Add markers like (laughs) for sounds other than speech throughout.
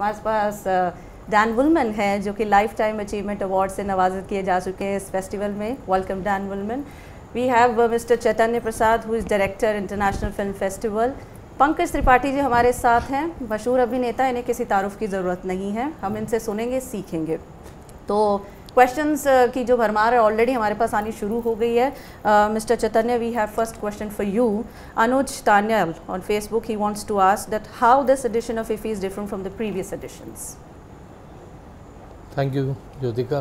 हमारे पास डैन वुलमन है, जो कि लाइफ टाइम अचीवमेंट अवार्ड से नवाजित किए जा चुके हैं इस फेस्टिवल में welcome Dan Wolman we have mister Chaitanya Prasad who is director international film festival Pankaj Tripathi ji हमारे साथ हैं, मशहूर अभिनेता, इन्हें किसी तारुफ की ज़रूरत नहीं है, हम इनसे सुनेंगे, सीखेंगे. तो क्वेश्चंस की जो भरमार है ऑलरेडी हमारे पास आनी शुरू हो गई है mister Chaitanya we have first question for you Anuj Tanyal on Facebook he wants to ask that how this edition of IFFI is different from the previous editions you, Jyotika.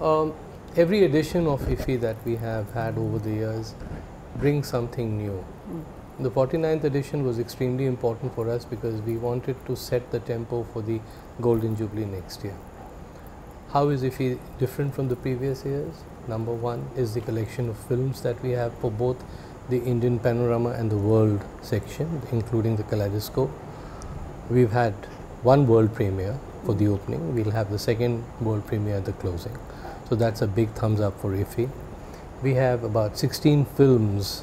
Um, every edition of IFI that we have had over the years brings something new. Mm. The 49th edition was extremely important for us because we wanted to set the tempo for the Golden Jubilee next year. How is IFFI different from the previous years? Number one is the collection of films that we have for both the Indian panorama and the world section, including the kaleidoscope. We've had one world premiere for the opening. We'll have the second world premiere at the closing. So that's a big thumbs up for IFFI. We have about 16 films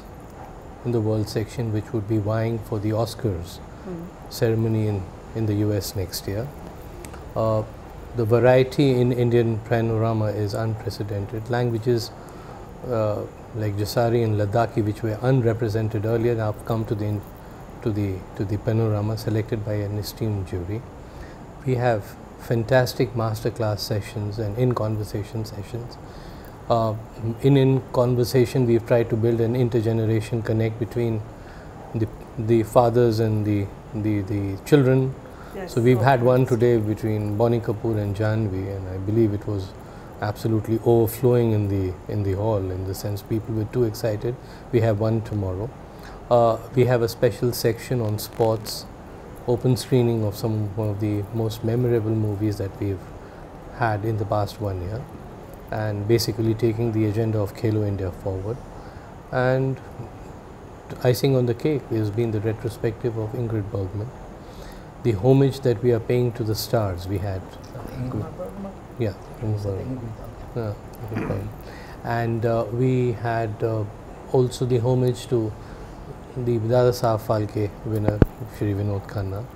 in the world section which would be vying for the Oscars mm. ceremony in, in the US next year. Uh, the variety in Indian panorama is unprecedented. Languages uh, like Jasari and Ladakhi, which were unrepresented earlier, now have come to the, to, the, to the panorama selected by an esteemed jury. We have fantastic masterclass sessions and in conversation sessions. Uh, in in conversation, we've tried to build an intergeneration connect between the, the fathers and the, the, the children. So we've had one today between Boney Kapoor and Janhvi, and I believe it was absolutely overflowing in the in the hall. In the sense, people were too excited. We have one tomorrow. Uh, we have a special section on sports, open screening of some one of the most memorable movies that we've had in the past one year, and basically taking the agenda of Khelo India forward. And icing on the cake has been the retrospective of Ingrid Bergman. The homage that we are paying to the stars we had. Yeah, Yeah, and uh, we had uh, also the homage to the Dada Saab Phalke winner, Shri Vinod Khanna.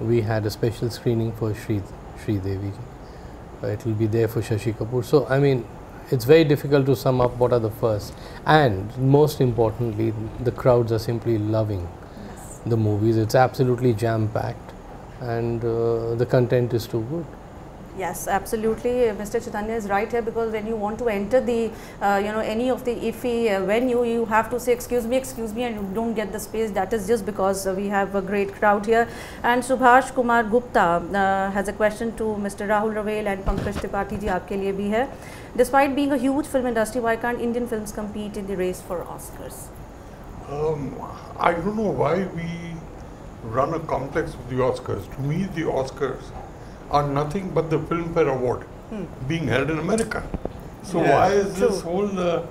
We had a special screening for Shri, Shri Devi. Uh, it will be there for Shashi Kapoor. So, I mean, it's very difficult to sum up what are the first. And most importantly, the crowds are simply loving the movies. It's absolutely jam packed, and uh, the content is too good. Yes, absolutely. Mr. Chaitanya is right here because when you want to enter the, uh, you know, any of the IFFI uh, venue, you have to say, excuse me, excuse me, and you don't get the space. That is just because uh, we have a great crowd here. And Subhash Kumar Gupta uh, has a question to Mr. Rahul Rawail and Pankaj Tripathi ji, aapke liye bhi hai. Despite being a huge film industry, why can't Indian films compete in the race for Oscars? Um, I don't know why we run a complex with the Oscars. To me, the Oscars are nothing but the Filmfare Award being held in America. So Yes. why is this whole uh,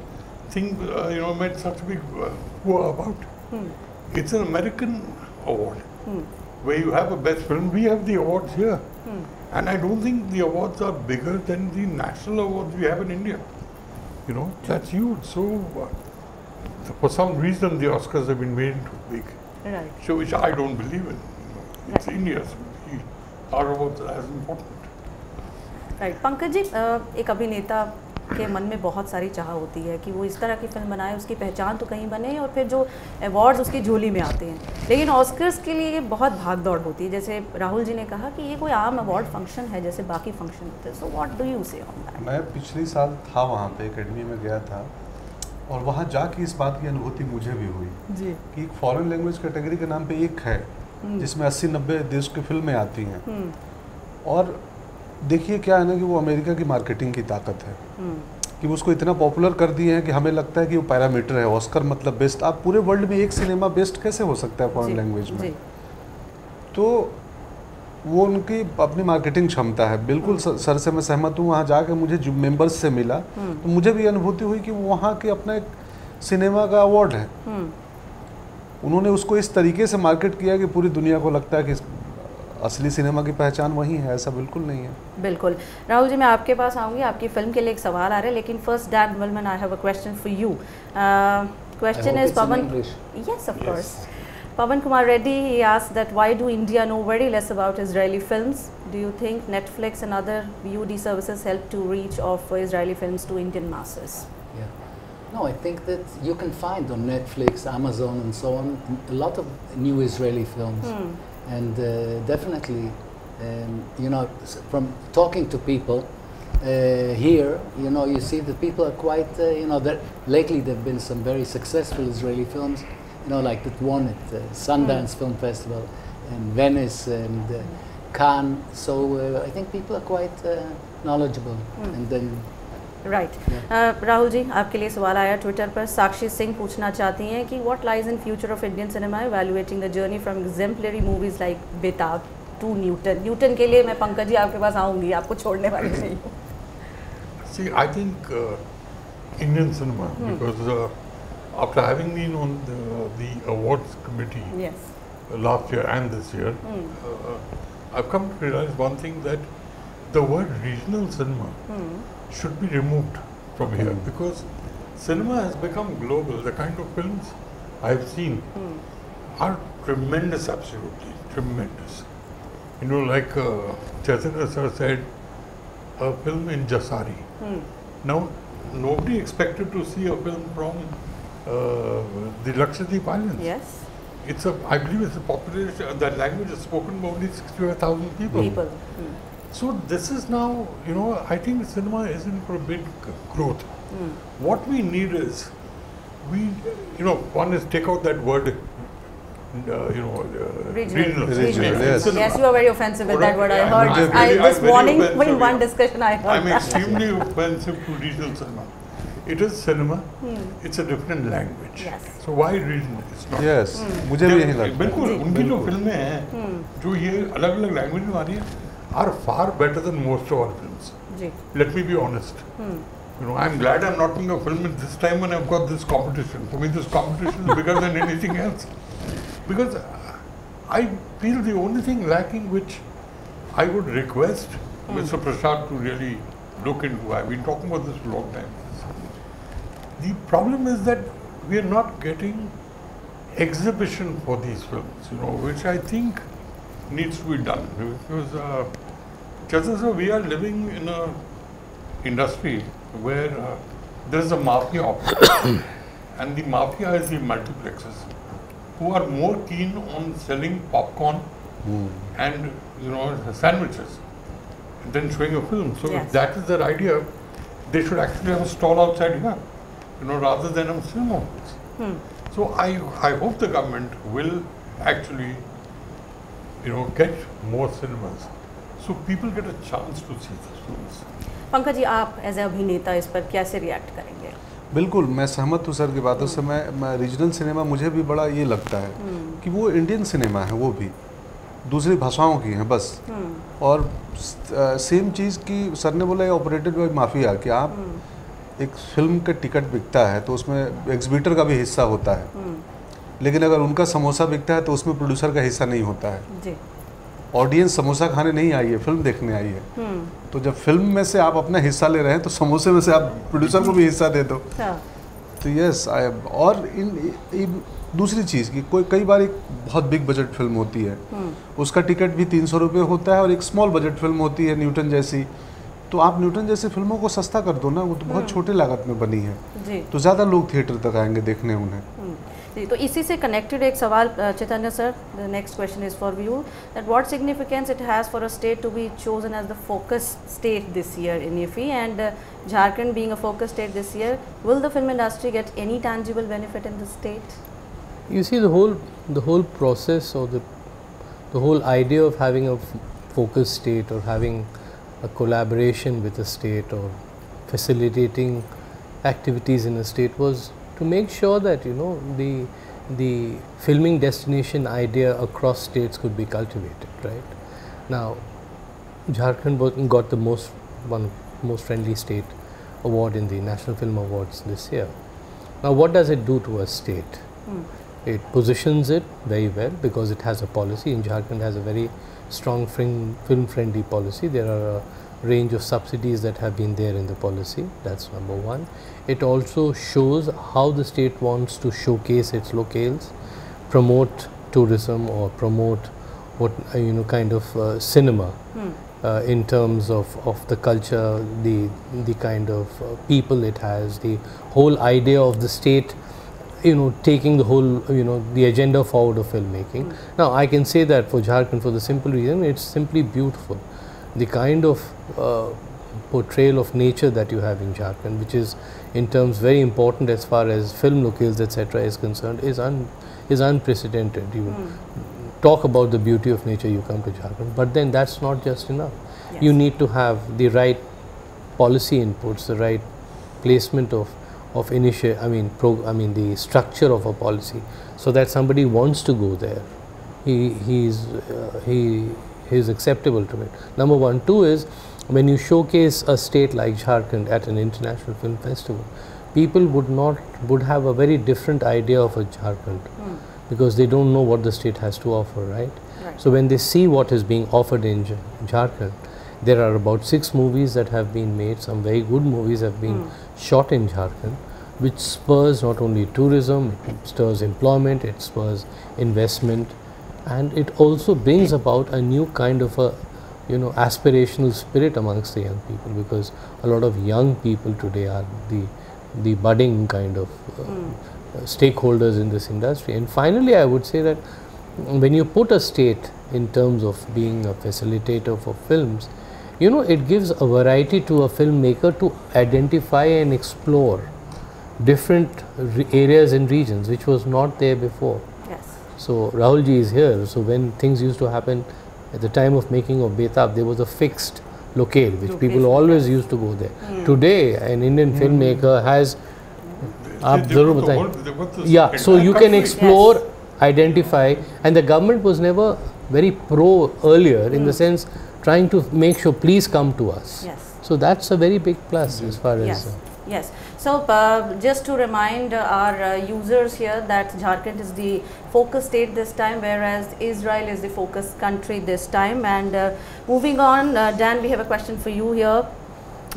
thing, uh, you know, made such a big uh, war about? It's an American award where you have a best film. We have the awards here, and I don't think the awards are bigger than the national awards we have in India. You know, that's huge. So, uh, for some reason, the Oscars have been made too big. Right. So which I don't believe in. It's India's. We- Our awards are as important. Right Pankaj ji uh, एक अभिनेता के मन में बहुत सारी चाह होती है कि वो इस तरह की फ़िल्म बनाए उसकी पहचान तो कहीं बने और फिर जो अवार्ड्स उसकी झोली में आते हैं लेकिन ऑस्कर्स के लिए बहुत भाग दौड़ होती है जैसे राहुल जी ने कहा कि ये कोई आम अवार्ड फ़ंक्शन है जैसे बाकी फ़ंक्शन होते हैं so what do you say on that मैं पिछले साल था वहाँ पे एकेडमी में गया था और वहाँ जाके इस बात की अनुभूति मुझे भी हुई जी। कि एक फॉरेन लैंग्वेज कैटेगरी के नाम पे एक है जिसमें 80 90 देश की फ़िल्में आती हैं। हम्म। और देखिए क्या है ना कि वो अमेरिका की मार्केटिंग की ताकत है। हम्म। कि वो उसको इतना पॉपुलर कर दिए हैं कि हमें लगता है कि वो पैरामीटर है ऑस्कर मतलब बेस्ट आप पूरे वर्ल्ड में एक सिनेमा बेस्ट कैसे हो सकता है फॉरेन लैंग्वेज में? तो वो उनकी अपनी मार्केटिंग क्षमता है। बिल्कुल सर से मैं सहमत हूँ। वहाँ जाकर मुझे जो मेंबर्स से मिला। तो मुझे भी अनुभूति हुई कि वहाँ के अपना एक सिनेमा का अवार्ड है। हम्म। उन्होंने उसको इस तरीके से मार्केट किया कि पूरी दुनिया को लगता है कि असली सिनेमा की पहचान वही है। ऐसा बिल्कुल नहीं है। बिल्कुल। राहुल जी मैं आपके पास आऊँगी। आपकी फ़िल्म के लिए एक सवाल आ रहा है लेकिन first Dan Wolman I have a question for you question is Pavan yes of course. Pavan Kumar Reddy, he asked that why do India know very less about Israeli films? Do you think Netflix and other VOD services help to reach of Israeli films to Indian masses? Yeah. No, I think that you can find on Netflix, Amazon, and so on a lot of new Israeli films, Hmm. and uh, definitely, um, you know, from talking to people uh, here, you know, you see that people are quite, uh, you know, that lately there've been some very successful Israeli films, you know, like that won at the Sundance. Mm. Film Festival and Venice and uh, Cannes. So uh, I think people are quite uh, knowledgeable. Mm. And then. Right. Yeah. Uh, Rahul Ji, आपके लिए सवाल आया Twitter पर साक्षी सिंह पूछना चाहती हैं what lies in future of Indian cinema evaluating the journey from exemplary movies like Betab to Newton. Newton के लिए मैं पंकज जी आपके पास आऊंगी आपको छोड़ने वाली नहीं See, I think Indian cinema hmm. because after having been on the, the awards committee uh, last year and this year, uh, I've come to realize one thing that the word regional cinema should be removed from here because cinema has become global. The kind of films I've seen are tremendous, absolutely tremendous. You know, like uh, Chaitanya sir said, a film in Jasari. Now, nobody expected to see a film from uh, the Lakshadweep Islands. Yes. It's a, I believe it's a population, that language is spoken by only 65,000 people. People. Mm. So this is now, you know, I think cinema is in for a big growth. Mm. What we need is, we, you know, one is take out that word uh, you know, uh, regional. Regional. regional. Yes. yes, you are very offensive with that word. I heard I, I, this morning, in one discussion, I heard I'm extremely offensive to regional cinema It is cinema, it's a different language. Yes. So why regional? It's not. Yes मुझे भी यही लगता है बिल्कुल जी। उनकी जो फिल्में हैं जो ये अलग अलग लैंग्वेज में आ रही है are far better than most of our films ji let me be honest. You know, I'm glad I'm not doing a film at this time when I've got this competition. For me, this competition is bigger than anything else. Because I feel the only thing lacking which I would request Mr. Prasad to really look into, I've been talking about this for a long time. The problem is that we are not getting exhibition for these films, you know, which I think needs to be done. Because uh, just as we are living in a industry where uh, there is a mafia (coughs) and the mafia is the multiplexes who are more keen on selling popcorn and you know sandwiches than showing a film. So Yes. if that is their idea, they should actually have a stall outside here, you know, rather than a Muslim cinema halls. So I I hope the government will actually you know get more cinemas so people get a chance to see these films. Pankaj ji आप as ए अभिनेता इस पर कैसे react करेंगे बिल्कुल मैं सहमत हूँ सर की बातों से मैं, मैं रीजनल सिनेमा मुझे भी बड़ा ये लगता है कि वो इंडियन सिनेमा है वो भी दूसरी भाषाओं की हैं बस और सेम चीज़ की सर ने बोला ऑपरेटेड बाई माफिया कि आप एक फ़िल्म का टिकट बिकता है तो उसमें एग्जीबिटर का भी हिस्सा होता है। लेकिन अगर उनका समोसा बिकता है तो उसमें प्रोड्यूसर का हिस्सा नहीं होता है। ऑडियंस समोसा खाने नहीं आई है फ़िल्म देखने आई है। हम्म। तो जब फ़िल्म में से आप अपना हिस्सा ले रहे हैं तो समोसे में से आप प्रोड्यूसर को भी हिस्सा दे दो। हाँ तो यस आई और इन, इन दूसरी चीज़ की कोई कई बार एक बहुत बिग बजट फ़िल्म होती है। उसका टिकट भी तीन सौ रुपये होता है और एक स्मॉल बजट फ़िल्म होती है न्यूटन जैसी। तो आप न्यूटन जैसी फ़िल्मों को सस्ता कर दो ना वो तो बहुत छोटे लागत में बनी है। जी। तो ज़्यादा लोग थिएटर तक आएँगे देखने उन्हें। हम्म, जी तो इसी से कनेक्टेड एक सवाल Chaitanya sir the next question is for you that what significance it has for a state to be chosen as the focus state this year in IFFI and Jharkhand being a focus state this year will the film industry get any tangible benefit in the state You see, the whole the whole process or the the whole idea of having a f- focus state or having a collaboration with a state or facilitating activities in a state was to make sure that you know the the filming destination idea across states could be cultivated. Right now, Jharkhand got the most one most friendly state award in the National Film Awards this year. Now, what does it do to a state? Hmm. It positions it very well because it has a policy. In Jharkhand has a very strong film friendly policy. There are a range of subsidies that have been there in the policy. That's number one. It also shows how the state wants to showcase its locales, promote tourism or promote what uh, you know kind of uh, cinema Hmm. uh, in terms of, of the culture, the the kind of uh, people it has, the whole idea of the state, you know, taking the whole you know the agenda forward of filmmaking. Now I can say that for Jharkhand for the simple reason it's simply beautiful. The kind of uh, portrayal of nature that you have in Jharkhand, which is in terms very important as far as film locales etc. is concerned, is un is unprecedented. You talk about the beauty of nature, you come to Jharkhand, but then that's not just enough. You need to have the right policy inputs, the right placement of of initiate. I mean, pro, I mean the structure of a policy, so that somebody wants to go there. He he's uh, he is acceptable to it. Number one, two is when you showcase a state like Jharkhand at an international film festival, people would not would have a very different idea of a Jharkhand because they don't know what the state has to offer, right? Right. So when they see what is being offered in Jharkhand, there are about six movies that have been made. Some very good movies have been shot in Jharkhand, which spurs not only tourism, it stirs employment, it spurs investment, and it also brings about a new kind of a you know aspirational spirit amongst the young people because a lot of young people today are the the budding kind of uh, uh, stakeholders in this industry. And finally, I would say that when you put a state in terms of being a facilitator for films, you know, it gives a variety to a filmmaker to identify and explore different re- areas and regions which was not there before. Yes. So Rahul ji is here. So when things used to happen at the time of making of Betab, there was a fixed locale which people Location, always used to go there. Today, an Indian filmmaker has आप They- they जरूर put the बताएं। whole- they put the yeah so entire you can country. explore identify and the government was never very pro earlier in the sense trying to make sure please come to us Yes. so that's a very big plus as far as Yes, uh, yes. So uh, just to remind uh, our uh, users here that Jharkhand is the focus state this time, whereas Israel is the focus country this time. And uh, moving on, uh, Dan, we have a question for you here.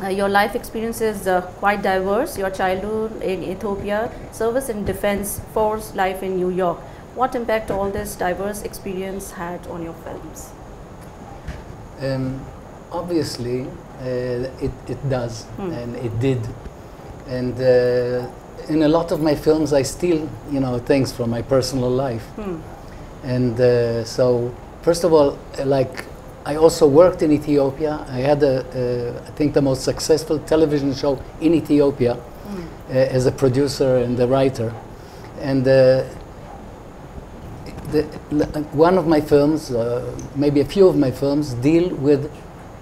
Uh, your life experience is uh, quite diverse. Your childhood in Ethiopia, service in defense force, life in New York. What impact all this diverse experience had on your films? Um, obviously, uh, it, it does, Hmm. and it did. And uh, in a lot of my films, I steal, you know, things from my personal life. Hmm. And uh, so, first of all, uh, like, I also worked in Ethiopia. I had, a, I think, the most successful television show in Ethiopia uh, as a producer and a writer. And uh, the, one of my films, uh, maybe a few of my films, deal with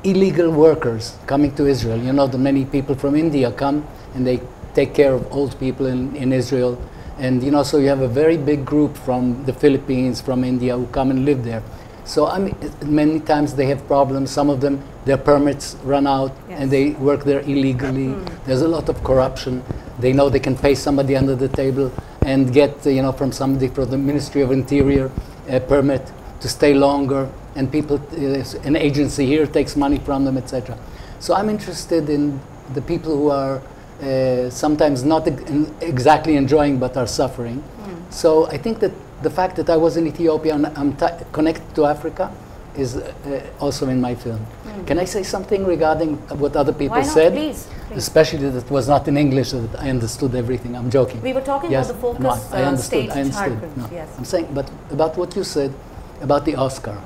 illegal workers coming to Israel. You know, the many people from India come and they take care of old people in, in Israel. And, you know, so you have a very big group from the Philippines, from India, who come and live there. So I mean, many times they have problems. Some of them, their permits run out Yes. and they work there illegally. There's a lot of corruption. They know they can pay somebody under the table and get, you know, from somebody from the Ministry of Interior a permit to stay longer. And people, uh, an agency here takes money from them, etc. So I'm interested in the people who are uh, sometimes not in- exactly enjoying but are suffering. So I think that the fact that I was in Ethiopia and I'm connected to Africa is uh, also in my film. Can I say something regarding what other people Why not? said? Please, please. Especially that it was not in English, that I understood everything. I'm joking. We were talking yes, about the focus no, I uh, understood. I understood. No, Yes. I'm saying, but about what you said about the Oscar,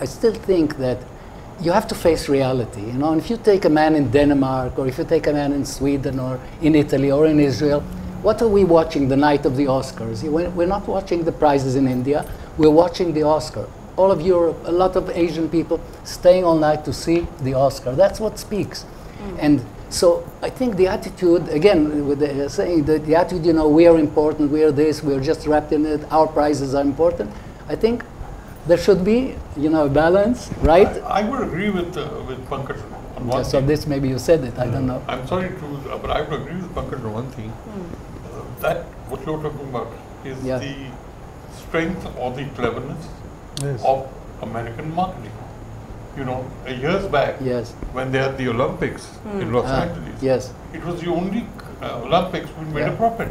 I still think that you have to face reality. You know, and if you take a man in Denmark, or if you take a man in Sweden, or in Italy, or in Israel, what are we watching the night of the Oscars? We're not watching the prizes in India. We're watching the Oscar. All of Europe, a lot of Asian people staying all night to see the Oscar. That's what speaks. And so I think the attitude, again, with the uh, saying that the attitude, you know, we are important, we are this, we are just wrapped in it, our prizes are important. I think there should be, you know, a balance, right? I, I would agree with uh, with Pankaj on one so thing. this maybe you said it, I don't know. I'm sorry to, uh, but I would agree with Pankaj on one thing. Uh, that what you're talking about is Yeah. the strength or the cleverness Yes. of American marketing. You know, years back Yes. when they had the Olympics in Los Ah, Angeles, yes. it was the only uh, Olympics which made Yeah. a profit.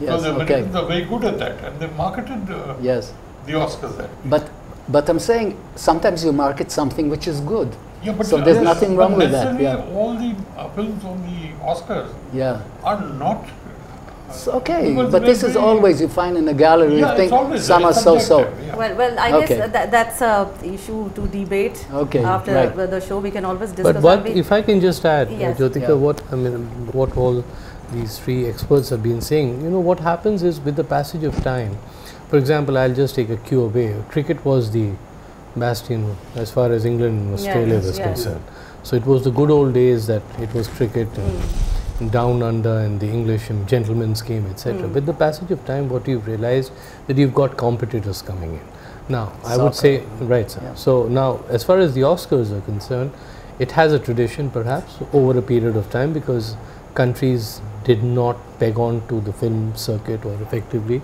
Yes, so the okay. Americans are very good at that, and they marketed uh, Yes. the Oscars that. But but I'm saying sometimes you market something which is good. Yeah, but So there's nothing wrong with that, yeah. All the uh, films on the Oscars Yeah. are not. It's okay, Because but this is always you find in a gallery Yeah, you think some are so so. yeah. Well, well, I Okay. guess that, that's a issue to debate. Okay, After right. the, the show, we can always discuss. But what, if I can just add, uh, Jyotika, Yeah. what I mean, what all these three experts have been saying, you know, what happens is with the passage of time. For example, I'll just take a cue away. Cricket was the bastion as far as England and Australia Yes, was yes. concerned. So it was the good old days that it was cricket and down under and the English and gentleman's game, etc. Mm. With the passage of time, what you've realized that you've got competitors coming in. Now, I would say, right, sir. Yeah. So now, as far as the Oscars are concerned, it has a tradition perhaps over a period of time because countries did not peg on to the film circuit or effectively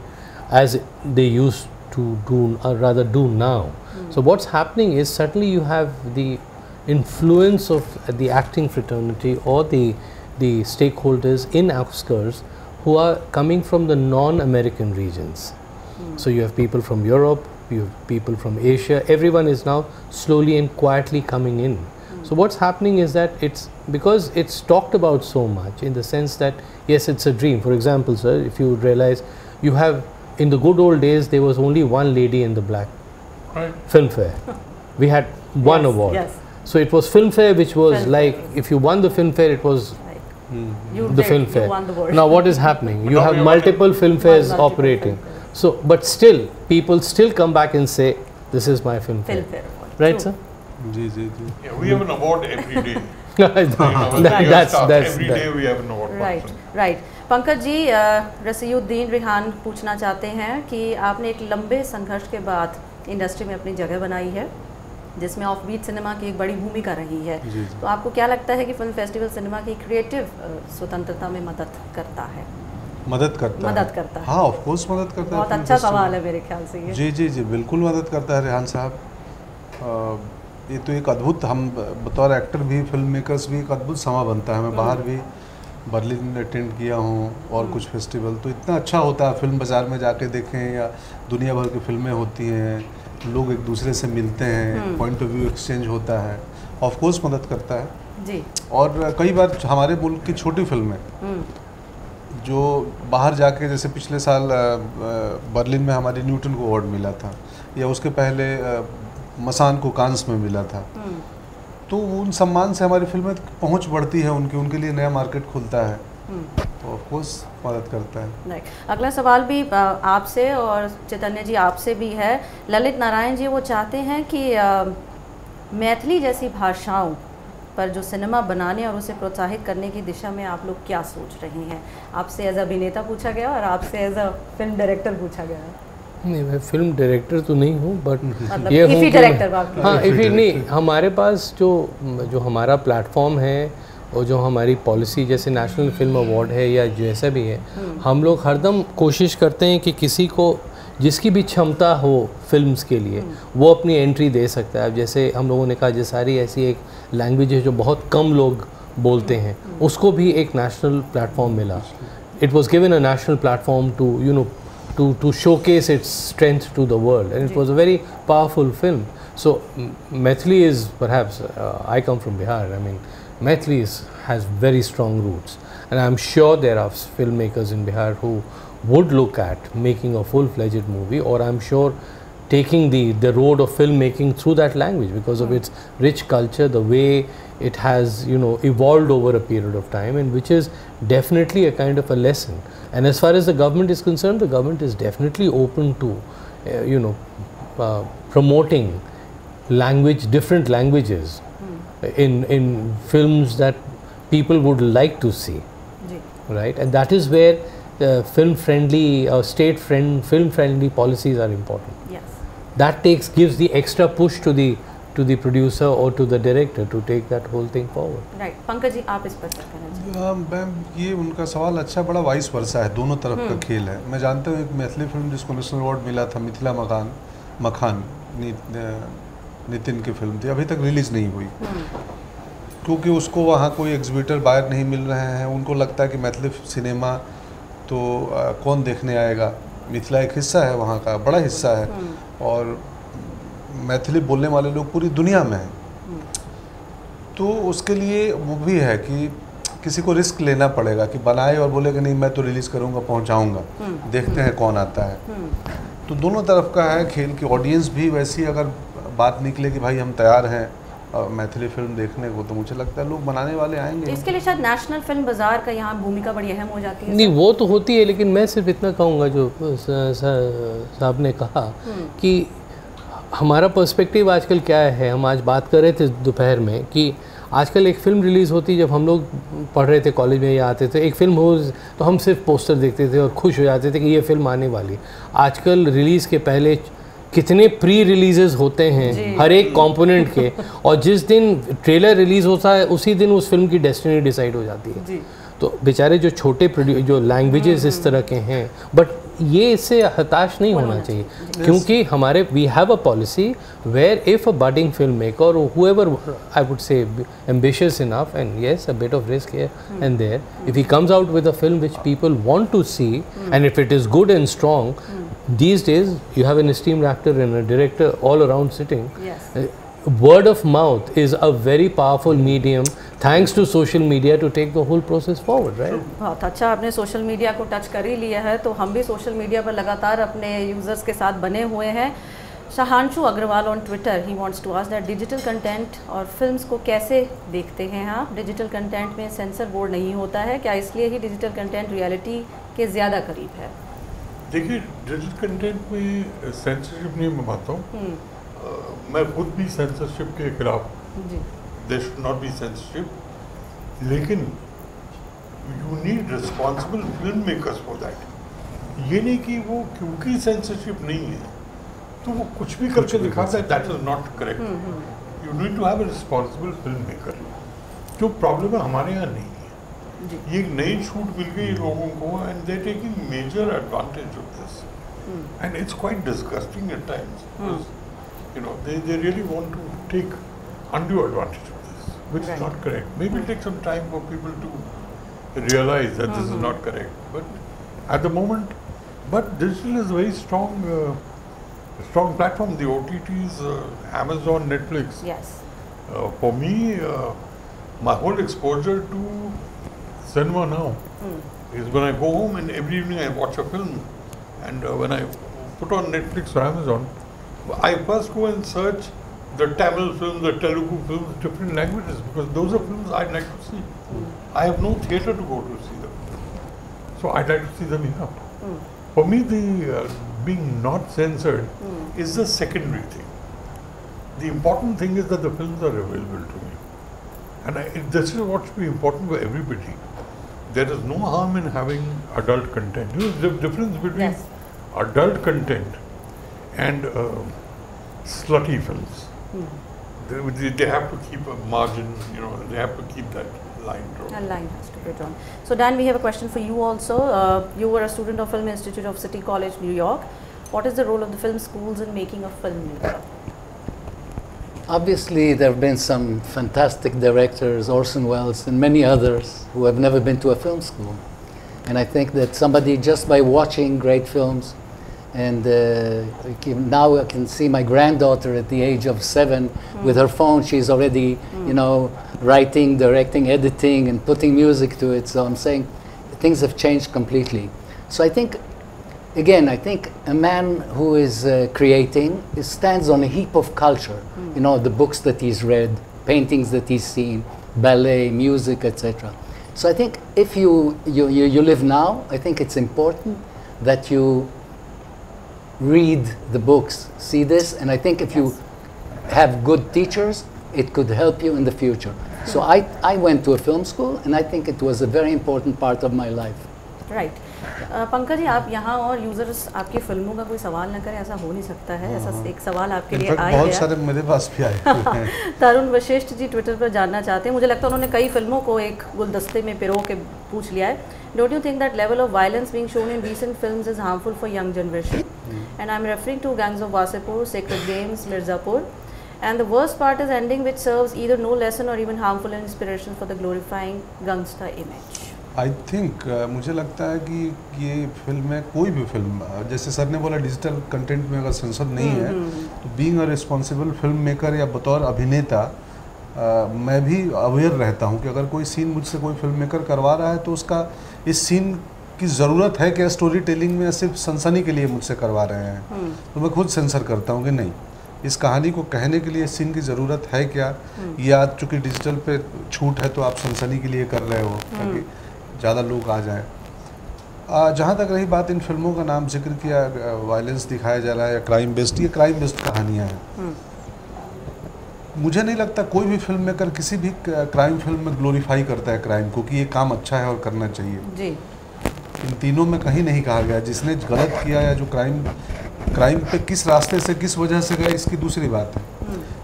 as they used to do or rather do now. So what's happening is suddenly you have the influence of the acting fraternity or the the stakeholders in Oscars who are coming from the non-American regions. Mm. So you have people from Europe, you have people from Asia, everyone is now slowly and quietly coming in. Mm. So what's happening is that it's because it's talked about so much in the sense that yes, it's a dream. For example, sir, if you realize you have in the good old days there was only one lady in the black right. Filmfare. we had one yes, award. Yes. So it was Filmfare which was film like fair. if you won the Filmfare it was You the did, filmfare. You won the. Now what is happening? You have multiple filmfares Multiple operating. filmfares. So, but still, people still come back and say, "This is my filmfare." Filmfare award. Right, True. sir? जी जी जी Yeah, we have an award every day. You know, that- that's that's every that. day we have an award. Right function. Right Pankaj ji uh, Rasiuddin Rihan पूछना चाहते हैं कि आपने एक लंबे संघर्ष के बाद इंडस्ट्री में अपनी जगह बनाई है जिसमें ऑफ़ बीट सिनेमा की एक बड़ी भूमिका रही है। तो आपको क्या लगता है कि फ़िल्म फेस्टिवल सिनेमा की क्रिएटिव स्वतंत्रता में मदद करता है? मदद करता मदद है करता है। हाँ ऑफ़ कोर्स मदद करता है। बहुत अच्छा सवाल है मेरे ख्याल से ये। जी जी जी बिल्कुल मदद करता है रेहान साहब। ये तो एक अद्भुत हम बतौर एक्टर भी फ़िल्म मेकर्स भी एक अद्भुत समा बनता है। मैं बाहर भी बर्लिन अटेंड किया हूँ और कुछ फेस्टिवल तो इतना अच्छा होता है फ़िल्म बाज़ार में जाके देखें या दुनिया भर की फ़िल्में होती हैं। लोग एक दूसरे से मिलते हैं। पॉइंट ऑफ़ व्यू एक्सचेंज होता है ऑफ़ कोर्स मदद करता है। जी। और कई बार हमारे मुल्क की छोटी फ़िल्में हम्म, जो बाहर जाके जैसे पिछले साल बर्लिन में हमारी न्यूटन को अवार्ड मिला था या उसके पहले मसान को कांस में मिला था। हम्म, तो उन सम्मान से हमारी फ़िल्में पहुँच बढ़ती है उनकी उनके लिए नया मार्केट खुलता है। हम्म। तो ऑफ़ कोर्स मदद करता है। अगला सवाल भी आपसे और चैतन्य जी आपसे भी है। ललित नारायण जी वो चाहते हैं कि मैथिली जैसी भाषाओं पर जो सिनेमा बनाने और उसे प्रोत्साहित करने की दिशा में आप लोग क्या सोच रहे हैं? आपसे एज अभिनेता पूछा गया और आपसे एज अ फ़िल्म डायरेक्टर पूछा गया। नहीं मैं फ़िल्म डायरेक्टर तो नहीं हूँ बट (laughs) मतलब ये हूँ। डायरेक्टर हाँ इफी नहीं हमारे पास जो जो हमारा प्लेटफॉर्म है और जो हमारी पॉलिसी जैसे नेशनल फ़िल्म अवार्ड है या जैसा भी है हम्म। हम लोग हरदम कोशिश करते हैं कि किसी को जिसकी भी क्षमता हो फिल्म्स के लिए हम्म। वो अपनी एंट्री दे सकता है। अब जैसे हम लोगों ने कहा जसारी ऐसी एक लैंग्वेज है जो बहुत कम लोग बोलते हैं हम्म। उसको भी एक नेशनल प्लेटफॉर्म मिला। It was given a national platform to you know to to showcase its strength to the world and it was a very powerful film so Maithili is पर I come from Bihar I mean I mean Maithili is, has very strong roots. And I'm sure there are filmmakers in Bihar who would look at making a full-fledged movie or I'm sure taking the, the road of filmmaking through that language because of its rich culture, the way it has you know evolved over a period of time, and which is definitely a kind of a lesson. And as far as the government is concerned, the government is definitely open to uh, you know uh, promoting language, different languages in in films that people would like to see ji right and that is where uh, film friendly or state friend film friendly policies are important yes that takes gives the extra push to the to the producer or to the director to take that whole thing forward right Pankaj ji आप इस पर क्या कहना चाहिए हाँ, ma'am ये उनका सवाल अच्छा बड़ा वाइस वर्षा है दोनों तरफ का खेल है मैं जानता हूँ एक मैथिली फिल्म जिसको नेशनल अवार्ड मिला था मिथिला मकान मखान नि, अ, नितिन की फ़िल्म थी अभी तक रिलीज़ नहीं हुई। क्योंकि उसको वहाँ कोई एग्जिबिटर बाहर नहीं मिल रहे हैं उनको लगता है कि मैथिली सिनेमा तो अ, कौन देखने आएगा? मिथिला एक हिस्सा है वहाँ का बड़ा हिस्सा है। और मैथिली बोलने वाले लोग पूरी दुनिया में हैं। तो उसके लिए वो भी है कि किसी को रिस्क लेना पड़ेगा कि बनाए और बोले कि नहीं मैं तो रिलीज़ करूँगा पहुँचाऊँगा। देखते हैं कौन आता है। तो दोनों तरफ़ का है खेल की ऑडियंस भी वैसी अगर बात निकले कि भाई हम तैयार हैं मैथिली फ़िल्म देखने को तो मुझे लगता है लोग बनाने वाले आएँगे। इसके लिए शायद नेशनल फ़िल्म बाज़ार का यहाँ भूमिका बड़ी अहम हो जाती है नहीं वो तो होती है लेकिन मैं सिर्फ़ इतना कहूँगा जो साहब ने कहा कि हमारा पर्सपेक्टिव आजकल क्या है? हम आज बात कर रहे थे दोपहर में कि आजकल एक फ़िल्म रिलीज़ होती जब हम लोग पढ़ रहे थे कॉलेज में या आते थे एक फ़िल्म हो तो हम सिर्फ़ पोस्टर देखते थे और खुश हो जाते थे कि ये फ़िल्म आने वाली आजकल रिलीज़ के पहले कितने प्री रिलीजेस होते हैं हर एक कंपोनेंट के। (laughs) और जिस दिन ट्रेलर रिलीज़ होता है उसी दिन उस फ़िल्म की डेस्टिनी डिसाइड हो जाती है। तो बेचारे जो छोटे जो लैंग्वेजेस इस तरह के हैं बट ये इससे हताश नहीं होना चाहिए। क्योंकि हमारे we have a policy where if a budding film maker whoever I would say ambitious enough and yes a bit of risk here and there if he comes out with a film which people want to and if it is good and strong these days you have an esteemed actor and a director all around sitting Yes. Uh, word of mouth is a very powerful medium thanks to social media to take the whole process forward right बहुत अच्छा आपने social media को touch कर ही लिया है तो हम भी सोशल मीडिया पर लगातार अपने यूज़र्स के साथ बने हुए हैं Shahanshu Agrawal on Twitter he wants to ask that digital content और फिल्म्स को कैसे देखते हैं आप डिजिटल कंटेंट में सेंसर बोर्ड नहीं होता है क्या इसलिए ही डिजिटल कंटेंट रियलिटी के ज़्यादा करीब है देखिए डिजिटल कंटेंट में सेंसरशिप नहीं मैं मानता हूँ। हम्म, मैं खुद भी सेंसरशिप के खिलाफ जी। There should not be censorship लेकिन you need responsible film makers for that ये नहीं कि वो क्योंकि सेंसरशिप नहीं है तो वो कुछ भी करके दिखाता है। That is not correct you need to have a responsible film maker जो प्रॉब्लम है हमारे यहाँ नहीं। है ये एक नई छूट मिल गई लोगों को and they taking major advantage of this and it's quite disgusting at times you know they, they really want to take undue advantage of this which Right. is not correct maybe it takes some time for people to realize that this is not correct but at the moment but digital is a very strong uh, strong platform the OTTs uh, Amazon Netflix yes uh, for me, uh, my whole exposure to cinema now is when I go home and every evening I watch a film. And uh, when I put on Netflix or Amazon, I first go and search the Tamil films, the Telugu films, different languages, because those are films I'd like to see. I have no theatre to go to see them. So I'd like to see them enough. For me, the uh, being not censored is the secondary thing. The important thing is that the films are available to me. And I, this is what should be important for everybody. There is no harm in having adult content. You know, the difference between Yes. adult content and uh, slutty films. They, they, they have to keep a margin, you know, they have to keep that line drawn. A line has to be drawn. So Dan, we have a question for you also. Uh, you were a student of Film Institute of City College, New York. What is the role of the film schools in making a film? filmmaker? Obviously, there have been some fantastic directors, Orson Welles and many others, who have never been to a film school. And I think that somebody just by watching great films, and uh, now I can see my granddaughter at the age of seven with her phone, she's already, you know, writing, directing, editing, and putting music to it. So I'm saying things have changed completely. So I think again, I think a man who is uh, creating stands on a heap of culture. Mm. You know, the books that he's read, paintings that he's seen, ballet, music, etc. So I think if you, you, you, you, live now, I think it's important that you read the books, see this, and I think if yes. you have good teachers, it could help you in the future. So I, I went to a film school, and I think it was a very important part of my life. Right. Pankaj ji आप यहाँ और users आपकी फ़िल्मों का कोई सवाल न करें ऐसा हो नहीं सकता है ऐसा एक सवाल आपके लिए इनफैक्ट आ ही बहुत सारे मेरे पास भी आए (laughs) तरुण वशिष्ठ जी ट्विटर पर जानना चाहते हैं। मुझे लगता है उन्होंने कई फ़िल्मों को एक गुलदस्ते में पिरो के पूछ लिया है। Don't you think that level of violence being shown in recent films is harmful for young generation and I am referring to Gangs of Wasseypur Sacred Games Mirzapur And the worst part is ending which serves either no lesson or even harmful inspiration for the glorifying gangster image. I think uh, मुझे लगता है कि ये film है कोई भी film uh, जैसे sir ने बोला डिजिटल कंटेंट में अगर सेंसर नहीं है तो being a responsible film maker या बतौर अभिनेता uh, मैं भी अवेयर रहता हूँ कि अगर कोई सीन मुझसे कोई फ़िल्म मेकर करवा रहा है तो उसका इस सीन की ज़रूरत है क्या स्टोरी टेलिंग में या सिर्फ़ सनसनी के लिए मुझसे करवा रहे हैं। तो मैं खुद सेंसर करता हूँ कि नहीं। इस कहानी को कहने के लिए सीन की ज़रूरत है क्या? या चूँकि डिजिटल पे छूट है तो आप सनसनी के लिए कर रहे हो? ज़्यादा लोग आ जाएँ। जहाँ तक रही बात इन फ़िल्मों का नाम ज़िक्र किया वायलेंस दिखाया जा रहा है या क्राइम बेस्ड ये क्राइम बेस्ड कहानियाँ हैं। मुझे नहीं लगता कोई भी फ़िल्म मेकर किसी भी क्राइम फ़िल्म में ग्लोरीफाई करता है क्राइम को कि ये काम अच्छा है और करना चाहिए। जी। इन तीनों में कहीं नहीं कहा गया। जिसने गलत किया या जो क्राइम क्राइम पे किस रास्ते से किस वजह से गया इसकी दूसरी बात है।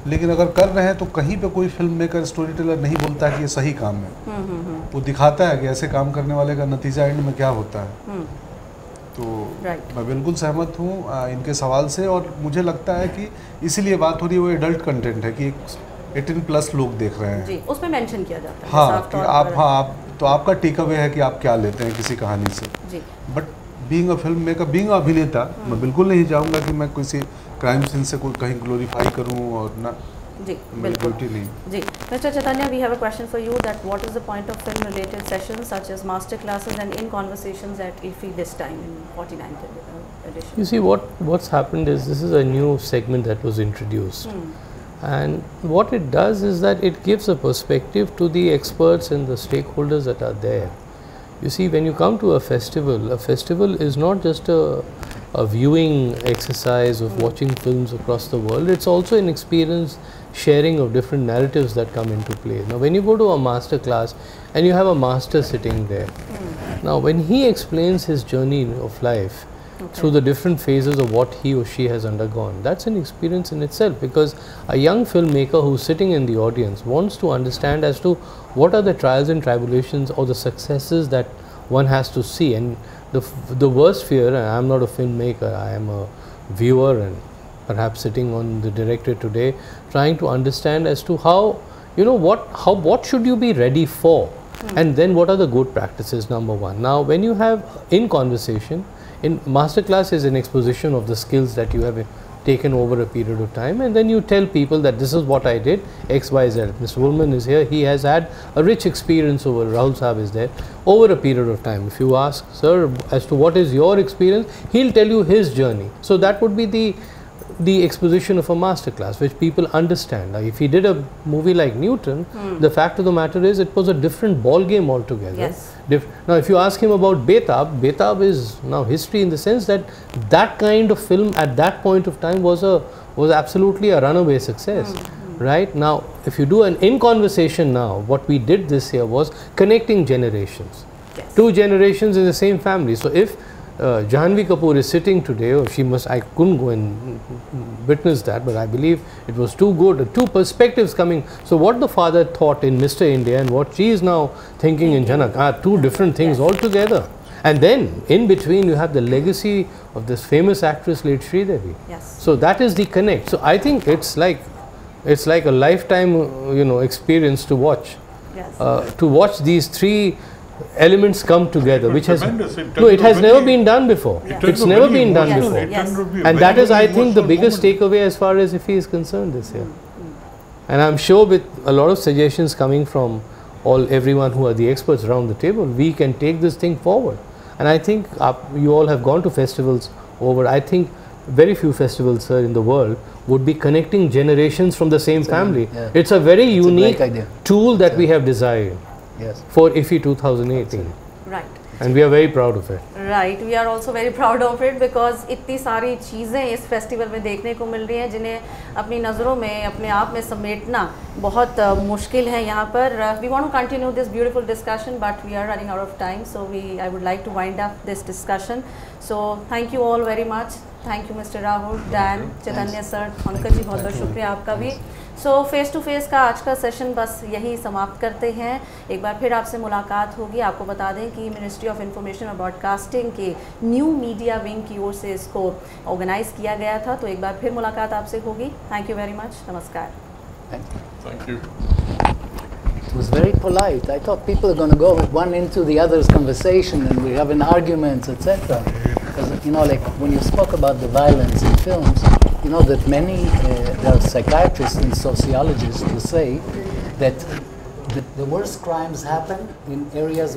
लेकिन अगर कर रहे हैं तो कहीं पे कोई फ़िल्म मेकर स्टोरी टेलर नहीं बोलता है कि ये सही काम है। हम्म हम्म हम्म। वो दिखाता है कि ऐसे काम करने वाले का नतीजा एंड में क्या होता है। तो. मैं बिल्कुल सहमत हूँ इनके सवाल से और मुझे लगता है कि इसीलिए बात हो रही है वो एडल्ट कंटेंट है कि एटीन प्लस लोग देख रहे हैं। जी उसमें मेंशन किया जाता है हाँ कि आप हाँ आप तो आपका टेक अवे है कि आप क्या लेते हैं किसी कहानी से। जी। But being a film maker being अभिनेता मैं बिल्कुल नहीं चाहूँगा कि मैं किसी क्राइम सीन से कोई कहीं ग्लोरीफाई करूँ और ना जी मेरी बिल्कुल जी. Chaitanya, we have a question for you that what is the point of film related sessions such as master classes and in conversations at IFI this time in 49th ed- uh, edition? You see, what what's happened is this is a new segment that was introduced, Hmm. and what it does is that it gives a perspective to the experts and the stakeholders that are there. You see, when you come to a festival, a festival is not just a, a viewing exercise of watching films across the world, it's also an experience sharing of different narratives that come into play. Now, when you go to a master class and you have a master sitting there, hmm. now when he explains his journey of life, through the different phases of what he or she has undergone. That's an experience in itself because a young filmmaker who's sitting in the audience wants to understand as to what are the trials and tribulations or the successes that one has to see. And the, f- the worst fear, and I'm not a filmmaker, I am a viewer and perhaps sitting on the director today, trying to understand as to how, you know, what, how, what should you be ready for? Hmm. And then what are the good practices, number one. Now, when you have in conversation, in masterclass is an exposition of the skills that you have taken over a period of time and then you tell people that this is what I did X Y Z. Mr. Wolman is here. He has had a rich experience over Rahul Saab is there over a period of time. If you ask sir as to what is your experience? He'll tell you his journey. So that would be the the exposition of a master class which people understand. Now, if he did a movie like Newton, hmm. the fact of the matter is it was a different ball game altogether. Yes. Dif- now, if you ask him about Betab, Betab is now history in the sense that that kind of film at that point of time was a was absolutely a runaway success. Hmm. Hmm. Right now, if you do an in conversation now, what we did this year was connecting generations Yes. two generations in the same family. So if uh, Janhvi Kapoor is sitting today, or she must, I couldn't go and witness that, but I believe it was too good, two perspectives coming. So what the father thought in Mr. India and what she is now thinking in Dhadak are two different things Yes. altogether. And then in between you have the legacy of this famous actress late Sridevi. Yes. So that is the connect. So I think it's like it's like a lifetime, uh, you know, experience to watch Yes. uh, to watch these three elements come together, which has no, it has never been done before. Yeah. It It's never been done Yes. before, Yes. turned out to be a and that is, I think, the biggest moment. takeaway as far as IFFI is concerned this year. And I'm sure with a lot of suggestions coming from all everyone who are the experts around the table, we can take this thing forward. And I think uh, you all have gone to festivals over. I think very few festivals, sir, in the world would be connecting generations from the same Same, family. yeah. It's a very It's unique idea. tool that we have designed Yes. for IFI 2018. Right. And we are very proud of it. Right we are also very proud of it because इतनी सारी चीज़ें इस festival में देखने को मिल रही हैं जिन्हें अपनी नज़रों में अपने आप में समेटना बहुत मुश्किल है यहाँ पर। We want to continue this beautiful discussion but we are running out of time so we I would like to wind up this discussion so thank you all very much thank you mister Rahul then Chaitanya sir Pankaj ji बहुत बहुत शुक्रिया आपका भी। सो face to face का आज का session बस यही समाप्त करते हैं एक बार फिर आपसे मुलाकात होगी आपको बता दें कि मिनिस्ट्री ऑफ़ इंफॉर्मेशन और ब्रॉडकास्टिंग के न्यू मीडिया विंग की ओर से इसको ऑर्गेनाइज किया गया था तो एक बार फिर मुलाकात आपसे होगी थैंक यू वेरी मच नमस्कार Thank you. It was very polite. I thought people are going to go one into the other's conversation and we have an argument, etc. Because you know, like when you spoke about the violence in films, you know that many uh, there are psychiatrists and sociologists who say that the, the worst crimes happen in areas